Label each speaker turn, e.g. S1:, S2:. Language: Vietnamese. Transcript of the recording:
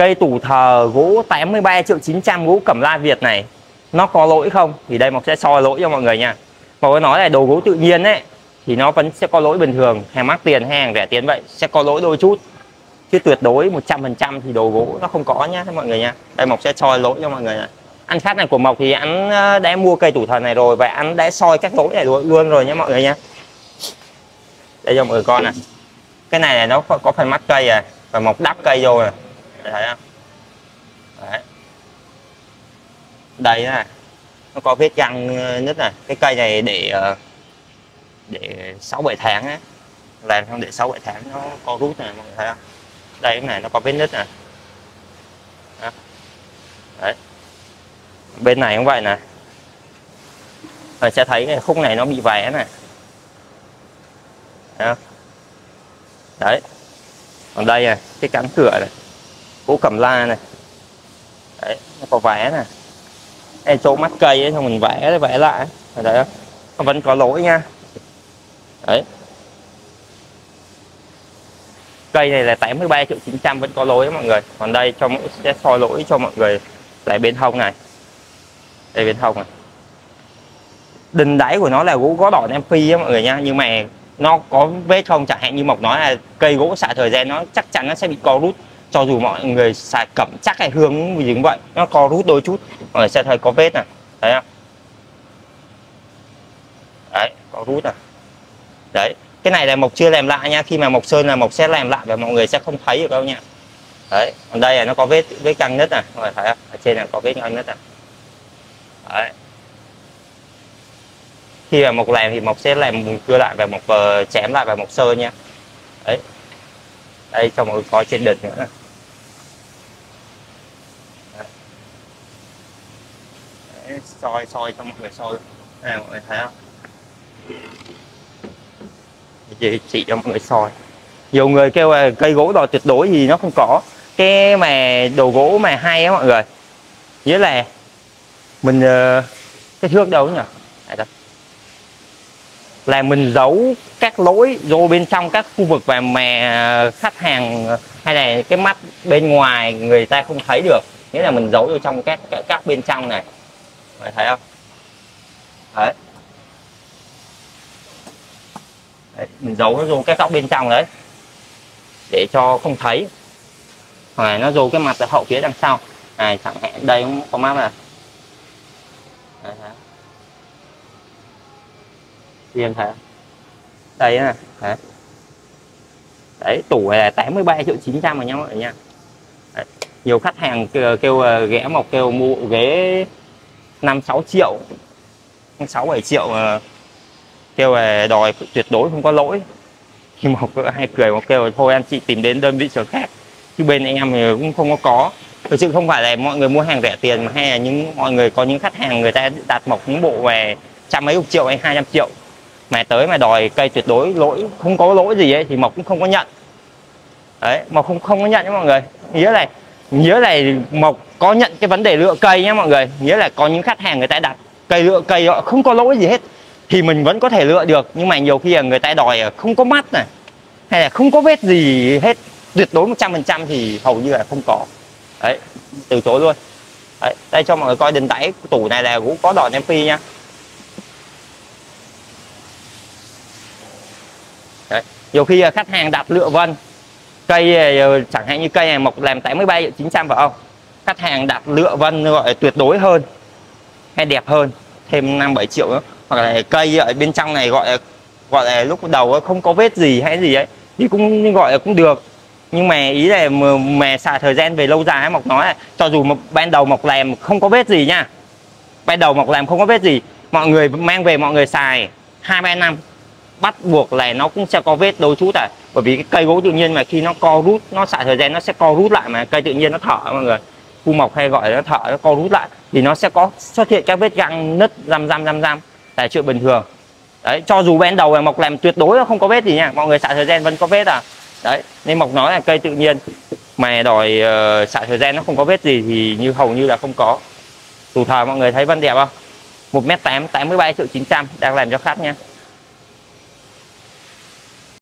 S1: cây tủ thờ gỗ 83 triệu 900 gỗ cẩm la Việt này nó có lỗi không? Thì đây Mộc sẽ soi lỗi cho mọi người nha. Mộc nói là đồ gỗ tự nhiên ấy thì nó vẫn sẽ có lỗi bình thường. Hàng mắc tiền hay hàng rẻ tiền vậy sẽ có lỗi đôi chút. Chứ tuyệt đối 100% thì đồ gỗ nó không có nhá mọi người nha. Đây Mộc sẽ soi lỗi cho mọi người này anh phát này của Mộc thì anh ờ, đã mua cây tủ thờ này rồi và anh đã soi các lỗi này luôn rồi nhé mọi người nha. Đây cho mọi người coi này cái này là nó có, có phần mắt cây à và Mộc đắp cây vô này thấy không? Đấy. đây này. Nó có vết răng ờ, nứt này. Cái cây này để ờ, để sáu bảy tháng á. Làm xong để sáu bảy tháng nó có rút này, mọi người thấy không? Đây cái này nó có vết nứt này. Đấy. Bên này cũng vậy nè. Mình sẽ thấy cái khúc này nó bị vẽ này. Đấy. còn đây này, cái cánh cửa này của cầm la này. Đấy, nó có vẽ nè. Đây chỗ mắt cây ấy, xong mình vẽ vẽ lại đấy, nó vẫn có lỗi nha. Đấy. Cây này là 83 triệu 900 vẫn có lỗi mọi người. Còn đây cho mỗi, sẽ soi lỗi cho mọi người tại bên hông này. Đây bên hông này. Đình đáy của nó là gỗ gó đỏ em phi á mọi người nha. Nhưng mà nó có vết không? Chẳng hạn như mộc nói là cây gỗ xạ thời gian, nó chắc chắn nó sẽ bị co rút cho dù mọi người xài cẩm chắc hay hướng gì cũng vậy nó co rút đôi chút mọi người sẽ thấy có vết này. Thấy không? Đấy có rút này. Đấy cái này là mộc chưa làm lại nha. Khi mà mộc sơn là mộc sẽ làm lại và mọi người sẽ không thấy được đâu nha. Đấy còn đây là nó có vết vết căng nhất này mọi người thấy không? Ở trên là có vết căng nhất này. Đấy. Khi mà mộc làm thì mộc sẽ làm cưa lại và mộc uh, chém lại và mộc sơn nha. Đấy. Đây cho mọi người coi trên đỉnh nữa này. Soi soi cho mọi người soi. Này mọi người thấy không? Chị chỉ cho mọi người soi. Nhiều người kêu là cây gỗ đòi tuyệt đối gì nó không có. Cái mà đồ gỗ mà hay á mọi người. Nghĩa là mình ờ, cái thước đâu nhỉ? Là mình giấu các lỗi vô bên trong các khu vực và mà ờ, khách hàng hay là cái mắt bên ngoài người ta không thấy được. Nghĩa là mình giấu vô trong các các, các bên trong này mày thấy không? Đấy. Đấy, mình giấu nó vô cái góc bên trong đấy. Để cho không thấy. Hoặc nó vô cái mặt ở hậu phía đằng sau. Này chẳng hạn đây cũng có mắt này. Đấy, đấy. em thấy đây nè đấy. đấy tủ này là 83 triệu 900 rồi nha mọi người nha. Đấy. nhiều khách hàng kêu, kêu ghé một kêu mua ghế 5 6 triệu 6 7 triệu mà kêu về đòi tuyệt đối không có lỗi. Nhưng mà cứ hay cười một kêu thôi anh chị tìm đến đơn vị sở khác, chứ bên em thì cũng không có có. Thực sự không phải là mọi người mua hàng rẻ tiền mà, hay là những mọi người có những khách hàng người ta đặt mộc những bộ về trăm mấy chục triệu hay hai trăm triệu. Mà tới mà đòi cây tuyệt đối lỗi, không có lỗi gì ấy, thì mộc cũng không có nhận. Đấy, mộc không không có nhận nha mọi người. Nghĩa này nghĩa là mộc có nhận cái vấn đề lựa cây nhé mọi người. Nghĩa là có những khách hàng người ta đặt cây lựa cây không có lỗi gì hết. Thì mình vẫn có thể lựa được nhưng mà nhiều khi là người ta đòi không có mắt này hay là không có vết gì hết. Tuyệt đối 100% thì hầu như là không có. Đấy từ chối luôn. Đấy, đây cho mọi người coi đền tẩy tủ này là cũng có đòn MP nha đấy. nhiều khi khách hàng đặt lựa vân cây ờ, chẳng hạn như cây này mộc làm 83 triệu 900 phải không? Khách hàng đặt lựa vân gọi tuyệt đối hơn hay đẹp hơn thêm 5 7 triệu nữa. Hoặc là cây ở bên trong này gọi là gọi là lúc đầu không có vết gì hay gì ấy thì cũng gọi là cũng được. Nhưng mà ý là mà, mà xài thời gian về lâu dài mộc nói là cho dù một ban đầu mộc làm không có vết gì nha. Ban đầu mộc làm không có vết gì. Mọi người mang về mọi người xài hai ba năm bắt buộc là nó cũng sẽ có vết đôi chút à bởi vì cái cây gỗ tự nhiên mà khi nó co rút nó xài thời gian nó sẽ co rút lại mà cây tự nhiên nó thở mọi người. Khu mộc hay gọi là nó thở nó co rút lại. Thì nó sẽ có xuất hiện các vết găng nứt răm răm răm răm. Là chuyện bình thường. Đấy cho dù ban đầu mộc làm tuyệt đối là không có vết gì nha. Mọi người xạ thời gian vẫn có vết à. Đấy nên mộc nói là cây tự nhiên mà đòi ờ, uh, xạ thời gian nó không có vết gì thì như hầu như là không có. Tủ thờ mọi người thấy vân đẹp không? Một mét tám tám mươi ba triệu chín trăm đang làm cho khách nha.